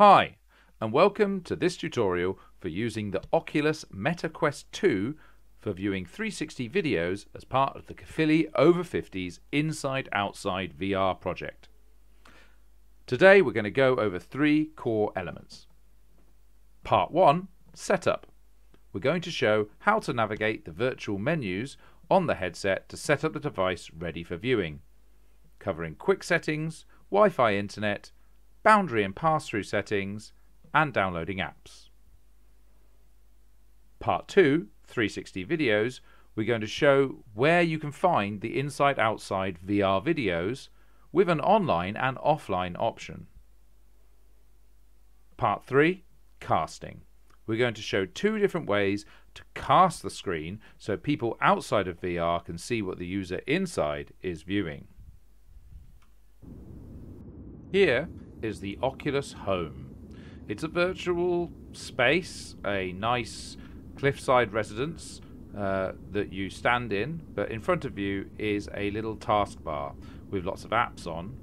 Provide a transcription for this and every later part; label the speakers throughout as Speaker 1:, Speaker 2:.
Speaker 1: Hi, and welcome to this tutorial for using the Oculus MetaQuest 2 for viewing 360 videos as part of the Caerphilly Over 50s Inside Outside VR project. Today we're going to go over three core elements. Part 1 Setup. We're going to show how to navigate the virtual menus on the headset to set up the device ready for viewing, covering quick settings, Wi-Fi internet, boundary and pass-through settings, and downloading apps. Part 2, 360 videos, we're going to show where you can find the inside-outside VR videos with an online and offline option. Part 3, casting. We're going to show two different ways to cast the screen so people outside of VR can see what the user inside is viewing. Here is the Oculus Home. It's a virtual space, a nice cliffside residence uh, that you stand in, but in front of you is a little taskbar with lots of apps on.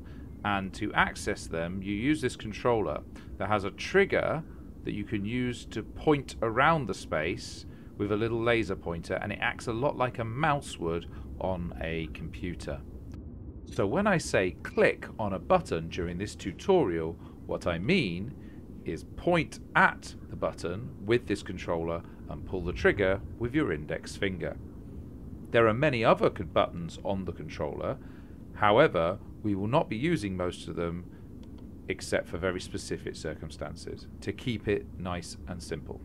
Speaker 1: And to access them, you use this controller that has a trigger that you can use to point around the space with a little laser pointer, and it acts a lot like a mouse would on a computer. So when I say click on a button during this tutorial, what I mean is point at the button with this controller and pull the trigger with your index finger. There are many other buttons on the controller, however, we will not be using most of them except for very specific circumstances to keep it nice and simple.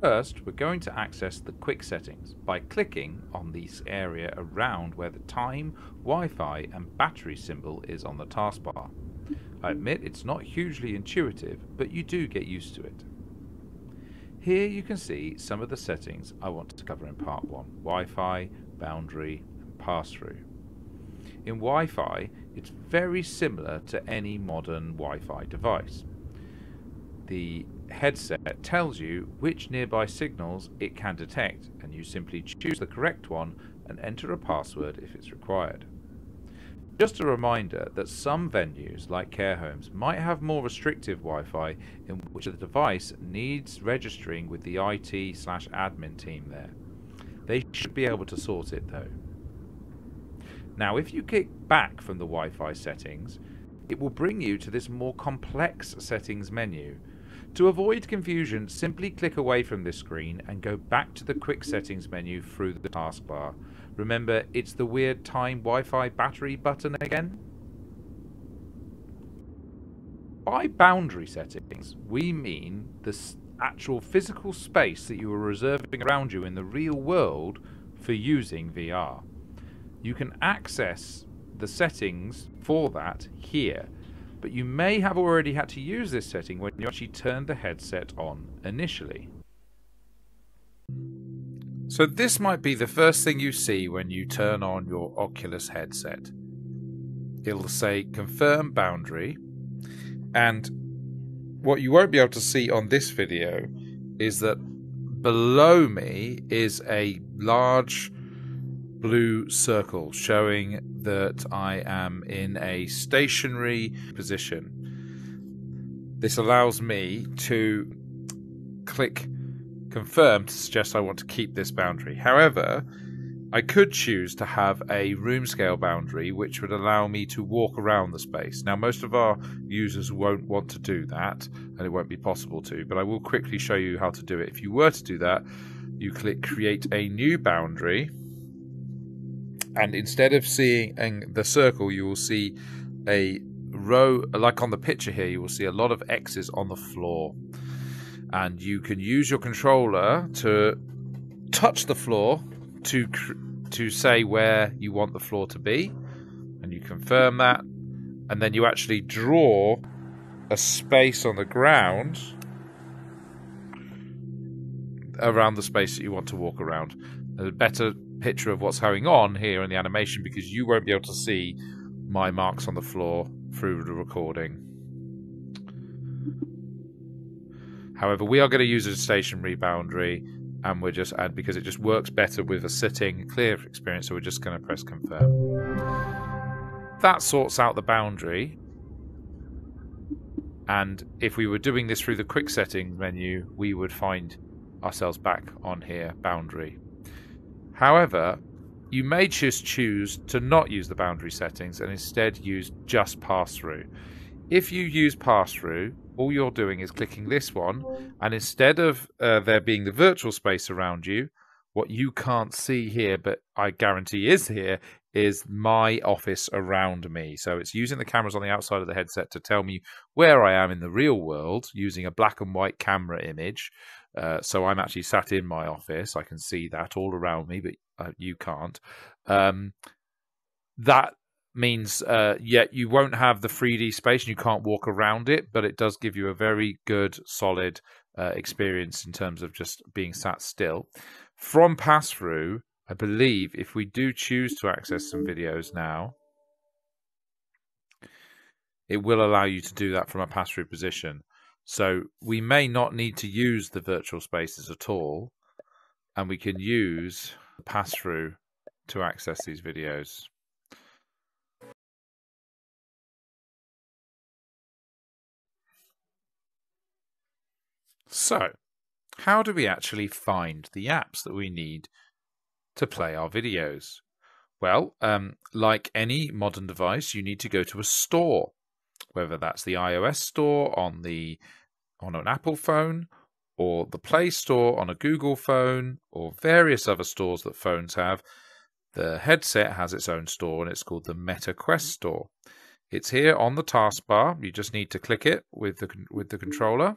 Speaker 1: First, we're going to access the quick settings by clicking on this area around where the time, Wi-Fi and battery symbol is on the taskbar. I admit it's not hugely intuitive, but you do get used to it. Here you can see some of the settings I want to cover in part 1, Wi-Fi, boundary and pass-through. In Wi-Fi, it's very similar to any modern Wi-Fi device. The headset tells you which nearby signals it can detect, and you simply choose the correct one and enter a password if it's required. Just a reminder that some venues, like care homes, might have more restrictive Wi-Fi in which the device needs registering with the IT slash admin team there. They should be able to sort it though. Now if you kick back from the Wi-Fi settings, it will bring you to this more complex settings menu to avoid confusion, simply click away from this screen and go back to the quick settings menu through the taskbar. Remember, it's the weird time Wi-Fi battery button again. By boundary settings, we mean the actual physical space that you are reserving around you in the real world for using VR. You can access the settings for that here but you may have already had to use this setting when you actually turned the headset on initially. So this might be the first thing you see when you turn on your Oculus headset. It'll say confirm boundary and what you won't be able to see on this video is that below me is a large blue circle showing that I am in a stationary position. This allows me to click confirm to suggest I want to keep this boundary. However, I could choose to have a room scale boundary which would allow me to walk around the space. Now, most of our users won't want to do that and it won't be possible to, but I will quickly show you how to do it. If you were to do that, you click create a new boundary and instead of seeing the circle, you will see a row, like on the picture here, you will see a lot of X's on the floor. And you can use your controller to touch the floor to to say where you want the floor to be, and you confirm that, and then you actually draw a space on the ground around the space that you want to walk around. A better picture of what's going on here in the animation because you won't be able to see my marks on the floor through the recording. However, we are going to use a stationary boundary and we're just and because it just works better with a sitting clear experience, so we're just going to press confirm. That sorts out the boundary. And if we were doing this through the quick settings menu, we would find ourselves back on here, boundary. However, you may just choose to not use the boundary settings and instead use just pass through. If you use pass through, all you're doing is clicking this one, and instead of uh, there being the virtual space around you, what you can't see here, but I guarantee is here, is my office around me. So it's using the cameras on the outside of the headset to tell me where I am in the real world using a black and white camera image. Uh, so I'm actually sat in my office. I can see that all around me, but uh, you can't. Um, that means uh, yet you won't have the 3D space and you can't walk around it, but it does give you a very good, solid uh, experience in terms of just being sat still. From pass through, I believe if we do choose to access some videos now, it will allow you to do that from a pass through position. So we may not need to use the virtual spaces at all, and we can use pass through to access these videos. So, how do we actually find the apps that we need to play our videos? Well, um, like any modern device, you need to go to a store, whether that's the iOS store on the on an Apple phone, or the Play Store on a Google phone, or various other stores that phones have. The headset has its own store, and it's called the Meta Quest Store. It's here on the taskbar. You just need to click it with the with the controller,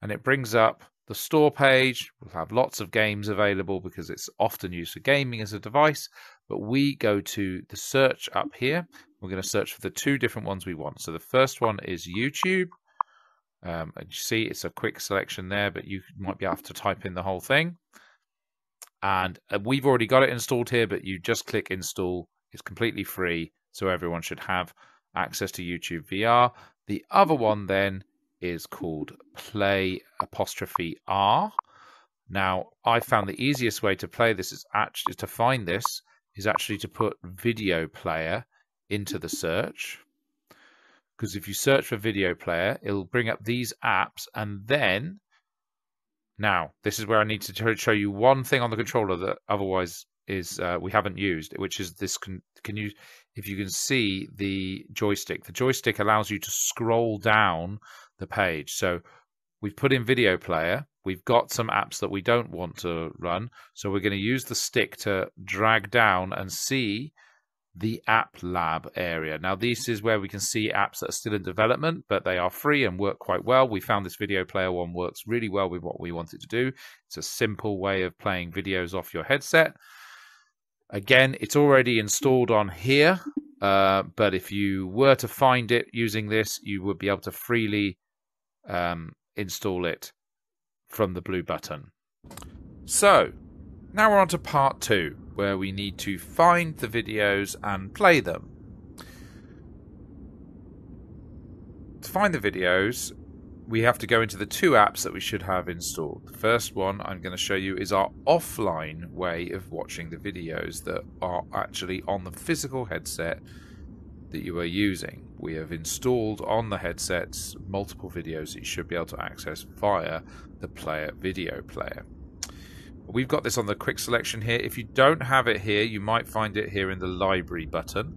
Speaker 1: and it brings up the store page will have lots of games available because it's often used for gaming as a device. But we go to the search up here. We're going to search for the two different ones we want. So the first one is YouTube. Um, and you see it's a quick selection there, but you might be able to type in the whole thing. And uh, we've already got it installed here, but you just click install. It's completely free, so everyone should have access to YouTube VR. The other one then is called play apostrophe R. Now, I found the easiest way to play this is actually to find this is actually to put video player into the search. Because if you search for video player, it'll bring up these apps and then now this is where I need to show you one thing on the controller that otherwise is uh, we haven't used, which is this. Can, can you, if you can see the joystick, the joystick allows you to scroll down the page. So we've put in video player. We've got some apps that we don't want to run. So we're going to use the stick to drag down and see the app lab area. Now, this is where we can see apps that are still in development, but they are free and work quite well. We found this video player one works really well with what we want it to do. It's a simple way of playing videos off your headset. Again, it's already installed on here, uh, but if you were to find it using this, you would be able to freely um, install it from the blue button. So, now we're on to part two, where we need to find the videos and play them. To find the videos, we have to go into the two apps that we should have installed. The first one I'm going to show you is our offline way of watching the videos that are actually on the physical headset that you are using. We have installed on the headsets multiple videos that you should be able to access via the Play'a video player. We've got this on the quick selection here. If you don't have it here, you might find it here in the library button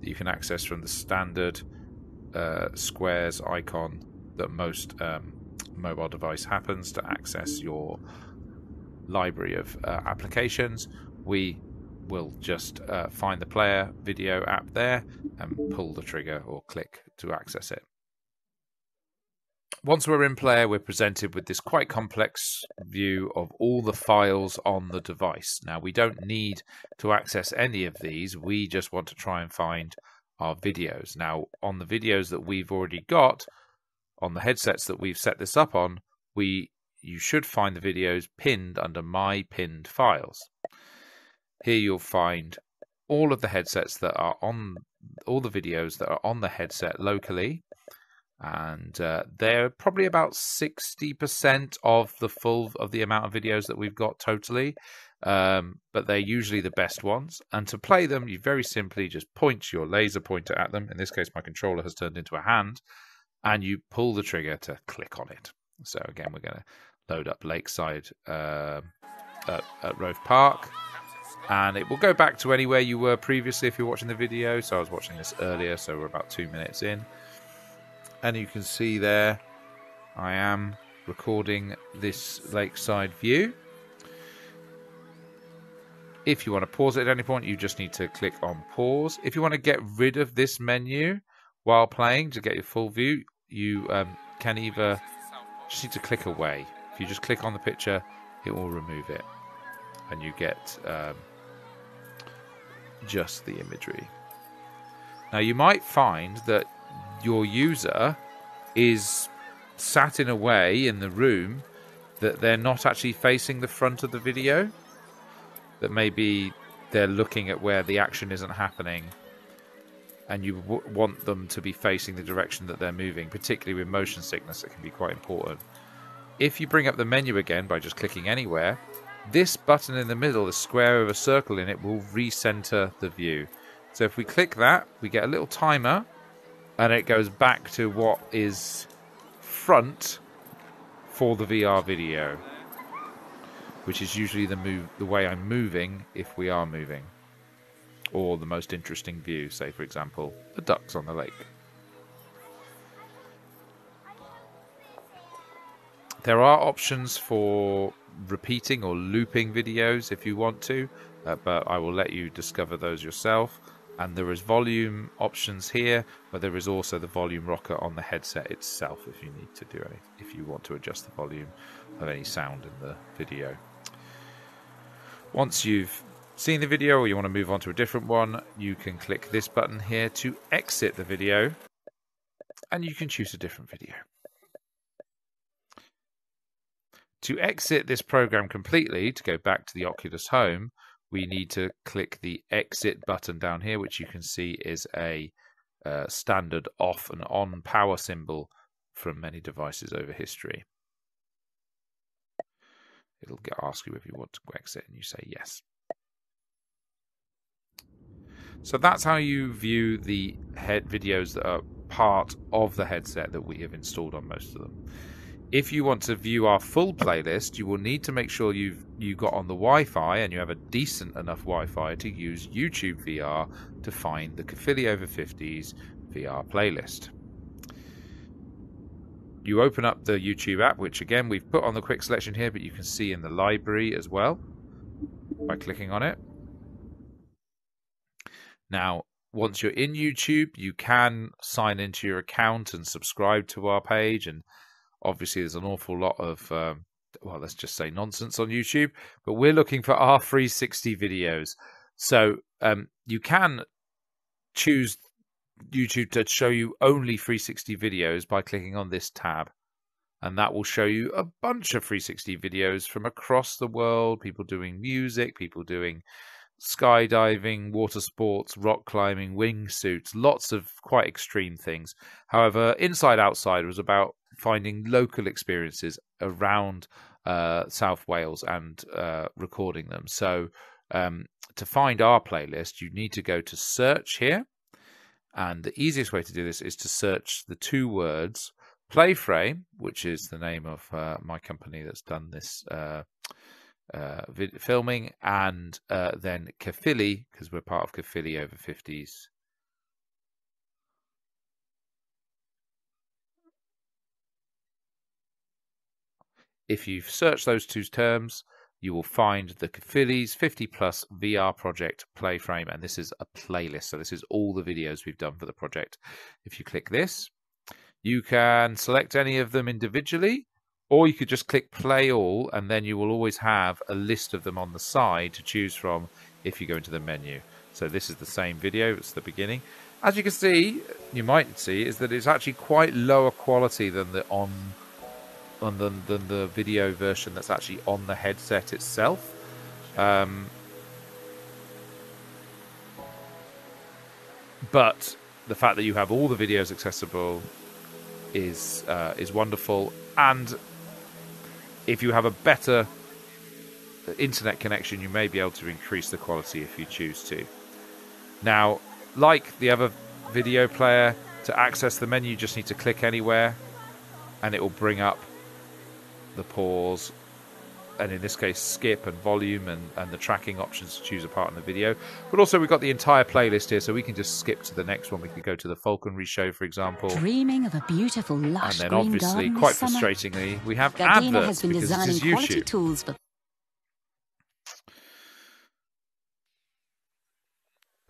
Speaker 1: that you can access from the standard uh, squares icon that most um, mobile device happens to access your library of uh, applications. We will just uh, find the Play'a video app there and pull the trigger or click to access it. Once we're in Play'a, we're presented with this quite complex view of all the files on the device. Now, we don't need to access any of these. We just want to try and find our videos. Now, on the videos that we've already got, on the headsets that we've set this up on, we you should find the videos pinned under My Pinned Files. Here you'll find all of the headsets that are on all the videos that are on the headset locally. And uh, they're probably about 60% of the full of the amount of videos that we've got totally. Um, but they're usually the best ones. And to play them you very simply just point your laser pointer at them. In this case my controller has turned into a hand. And you pull the trigger to click on it. So again, we're going to load up Lakeside uh, at, at Roath Park and it will go back to anywhere you were previously if you're watching the video. So I was watching this earlier, so we're about two minutes in. And you can see there, I am recording this lakeside view. If you want to pause it at any point, you just need to click on pause. If you want to get rid of this menu while playing to get your full view, you um, can either just need to click away. If you just click on the picture, it will remove it. And you get um, just the imagery. Now, you might find that your user is sat in a way in the room that they're not actually facing the front of the video, that maybe they're looking at where the action isn't happening and you w- want them to be facing the direction that they're moving, particularly with motion sickness, it can be quite important. If you bring up the menu again by just clicking anywhere, this button in the middle, the square with a circle in it, will recenter the view. So if we click that, we get a little timer, and it goes back to what is front for the VR video, which is usually the move, the way I'm moving if we are moving, or the most interesting view. Say, for example, the ducks on the lake. There are options for repeating or looping videos if you want to, uh, but I will let you discover those yourself. And there is volume options here, but there is also the volume rocker on the headset itself if you need to do it, if you want to adjust the volume of any sound in the video. Once you've seen the video or you want to move on to a different one, you can click this button here to exit the video and you can choose a different video. To exit this program completely, to go back to the Oculus Home, we need to click the exit button down here, which you can see is a uh, standard off and on power symbol from many devices over history. It'll ask you if you want to exit, and you say yes. So that's how you view the head videos that are part of the headset that we have installed on most of them if you want to view our full playlist, you will need to make sure you've you got on the Wi-Fi and you have a decent enough Wi-Fi to use YouTube VR to find the Caerphilly Over 50s VR playlist. You open up the YouTube app, which again we've put on the quick selection here, but you can see in the library as well by clicking on it. Now, once you're in YouTube, you can sign into your account and subscribe to our page and Obviously, there's an awful lot of, um, well, let's just say nonsense on YouTube, but we're looking for our 360 videos. So um, you can choose YouTube to show you only 360 videos by clicking on this tab. And that will show you a bunch of 360 videos from across the world people doing music, people doing skydiving, water sports, rock climbing, wingsuits, lots of quite extreme things. However, Inside Outside was about finding local experiences around uh, South Wales and uh, recording them. So, um, to find our playlist, you need to go to search here. And the easiest way to do this is to search the two words Playframe, which is the name of uh, my company that's done this uh, uh, filming, and uh, then Caerphilly, because we're part of Caerphilly over 50s If you search those two terms, you will find the Caerphilly's 50 plus VR project Playframe, and this is a playlist. So this is all the videos we've done for the project. If you click this, you can select any of them individually, or you could just click play all, and then you will always have a list of them on the side to choose from if you go into the menu. So this is the same video, it's the beginning. As you can see, you might see, is that it's actually quite lower quality than the on the, than the video version that's actually on the headset itself. Um, but the fact that you have all the videos accessible is uh, is wonderful, and if you have a better internet connection, you may be able to increase the quality if you choose to. Now, like the other video player, To access the menu, you just need to click anywhere and it will bring up the pause and in this case skip and volume and, and the tracking options to choose a part in the video. But also we've got the entire playlist here, so we can just skip to the next one. We can go to the falconry show, for example.
Speaker 2: Dreaming of a beautiful lush
Speaker 1: And then obviously, quite
Speaker 2: summer?
Speaker 1: frustratingly, we have
Speaker 2: Gardena
Speaker 1: adverts because this is
Speaker 2: quality
Speaker 1: YouTube.
Speaker 2: tools for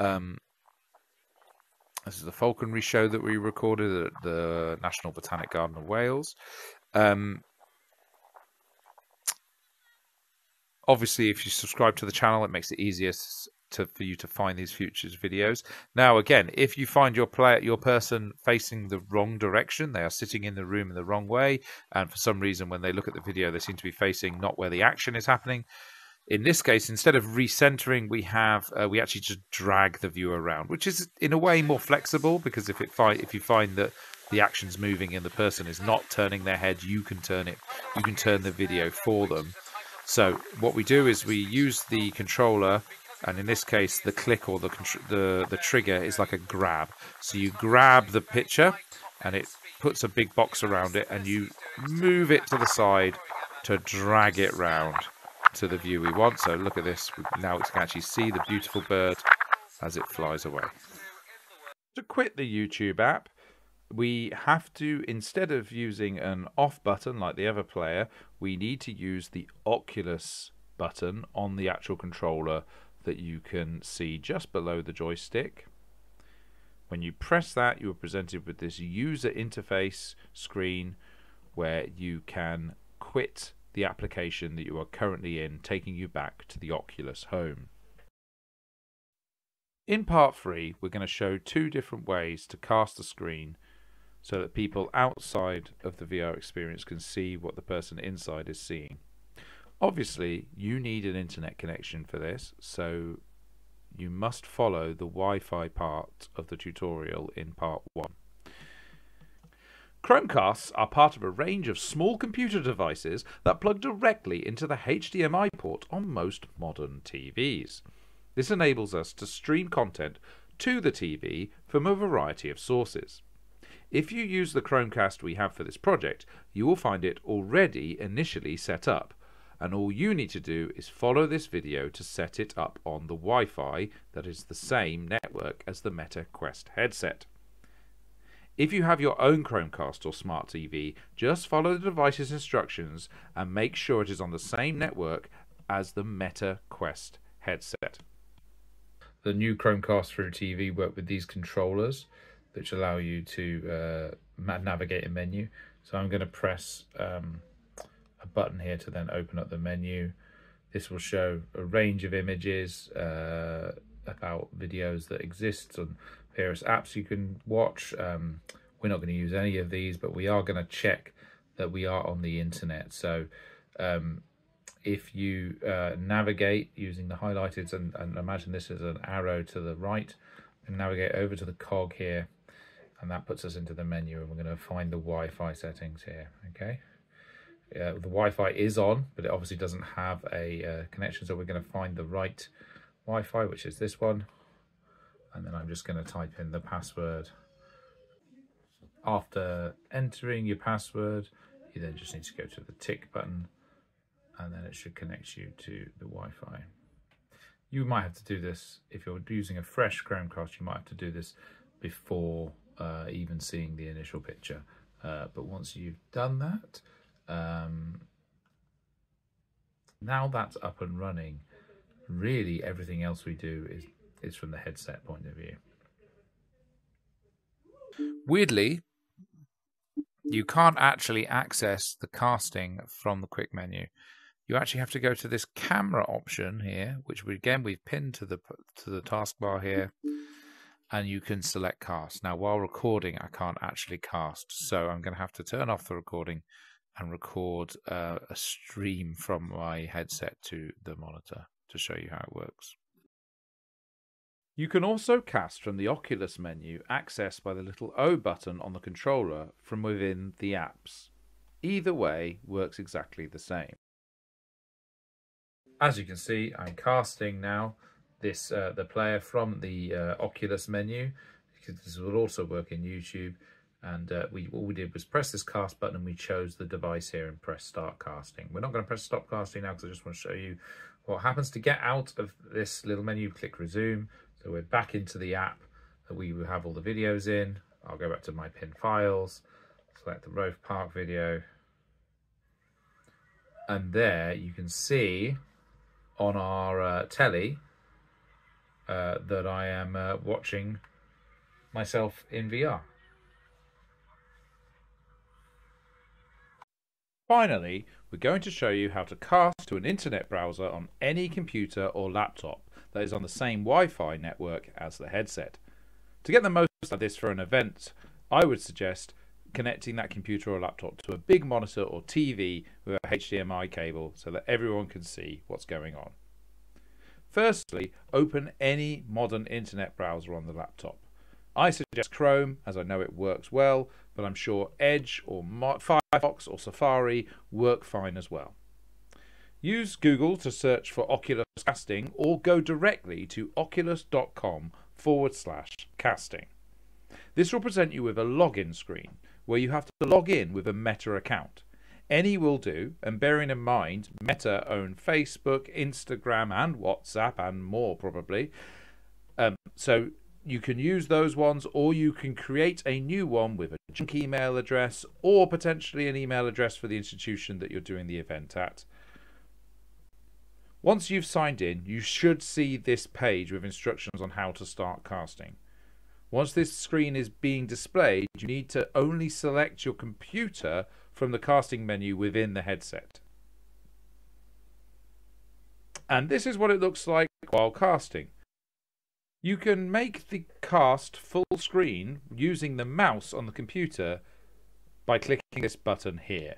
Speaker 1: Um, this is the falconry show that we recorded at the National Botanic Garden of Wales. Um, obviously, if you subscribe to the channel, it makes it easier to for you to find these futures videos. Now, again, if you find your player, your person facing the wrong direction, they are sitting in the room in the wrong way, and for some reason, when they look at the video, they seem to be facing not where the action is happening. In this case, instead of recentering, we have uh, we actually just drag the viewer around, which is in a way more flexible because if it fi- if you find that the action's moving and the person is not turning their head, you can turn it, you can turn the video for them. So what we do is we use the controller, and in this case, the click or the the the trigger is like a grab. So you grab the picture, and it puts a big box around it, and you move it to the side to drag it round to the view we want. So look at this. Now we can actually see the beautiful bird as it flies away. To quit the YouTube app, we have to, instead of using an off button like the other player, we need to use the Oculus button on the actual controller that you can see just below the joystick. When you press that, you are presented with this user interface screen where you can quit the application that you are currently in, taking you back to the Oculus home. In part three, we're going to show two different ways to cast a screen so that people outside of the VR experience can see what the person inside is seeing. Obviously, you need an internet connection for this, so you must follow the Wi-Fi part of the tutorial in part 1. Chromecasts are part of a range of small computer devices that plug directly into the HDMI port on most modern TVs. This enables us to stream content to the TV from a variety of sources. If you use the Chromecast we have for this project, you will find it already initially set up, and all you need to do is follow this video to set it up on the Wi-Fi that is the same network as the Meta Quest headset. If you have your own Chromecast or smart TV, just follow the device's instructions and make sure it is on the same network as the Meta Quest headset. The new Chromecast through TV work with these controllers, which allow you to uh, navigate a menu. So I'm going to press um, a button here to then open up the menu. This will show a range of images uh, about videos that exist on various apps you can watch. Um, we're not going to use any of these, but we are going to check that we are on the internet. So um, if you uh, navigate using the highlighted and, and imagine this as an arrow to the right and navigate over to the cog here and that puts us into the menu and we're going to find the Wi-Fi settings here okay uh, the Wi-Fi is on but it obviously doesn't have a uh, connection so we're going to find the right Wi-Fi which is this one and then I'm just going to type in the password after entering your password you then just need to go to the tick button and then it should connect you to the Wi-Fi. You might have to do this if you're using a fresh Chromecast. You might have to do this before uh, even seeing the initial picture. Uh, but once you've done that, um, now that's up and running. Really, everything else we do is is from the headset point of view. Weirdly, you can't actually access the casting from the quick menu. You actually have to go to this camera option here, which we, again we've pinned to the to the taskbar here, and you can select cast. Now, while recording, I can't actually cast, so I'm going to have to turn off the recording and record uh, a stream from my headset to the monitor to show you how it works. You can also cast from the Oculus menu accessed by the little O button on the controller from within the apps. Either way works exactly the same. As you can see, I'm casting now this uh, the player from the uh, Oculus menu. You this will also work in YouTube. And uh, we all we did was press this cast button and we chose the device here and press start casting. We're not going to press stop casting now because I just want to show you what happens to get out of this little menu. Click resume. So we're back into the app that we have all the videos in. I'll go back to my pin files, select the Roath Park video. And there you can see on our uh, telly uh, that I am uh, watching myself in VR. Finally, we're going to show you how to cast to an internet browser on any computer or laptop that is on the same Wi-Fi network as the headset. To get the most out of this for an event, I would suggest connecting that computer or laptop to a big monitor or TV with a HDMI cable so that everyone can see what's going on. Firstly, open any modern internet browser on the laptop. I suggest Chrome as I know it works well, but I'm sure Edge or Firefox or Safari work fine as well. Use Google to search for Oculus Casting or go directly to oculus.com forward slash casting. This will present you with a login screen where you have to log in with a Meta account. Any will do, and bearing in mind Meta own Facebook, Instagram, and WhatsApp, and more probably. Um, so you can use those ones, or you can create a new one with a junk email address, or potentially an email address for the institution that you're doing the event at. Once you've signed in, you should see this page with instructions on how to start casting. Once this screen is being displayed, you need to only select your computer from the casting menu within the headset. And this is what it looks like while casting. You can make the cast full screen using the mouse on the computer by clicking this button here.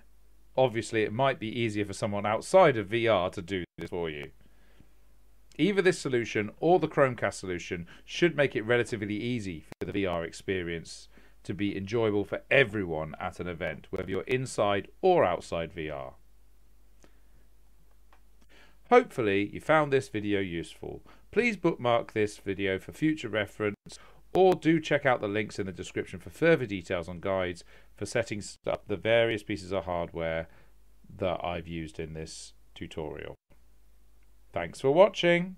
Speaker 1: Obviously, it might be easier for someone outside of VR to do this for you. Either this solution or the Chromecast solution should make it relatively easy for the VR experience to be enjoyable for everyone at an event, whether you're inside or outside VR. Hopefully you found this video useful. Please bookmark this video for future reference or do check out the links in the description for further details on guides for setting up the various pieces of hardware that I've used in this tutorial. Thanks for watching.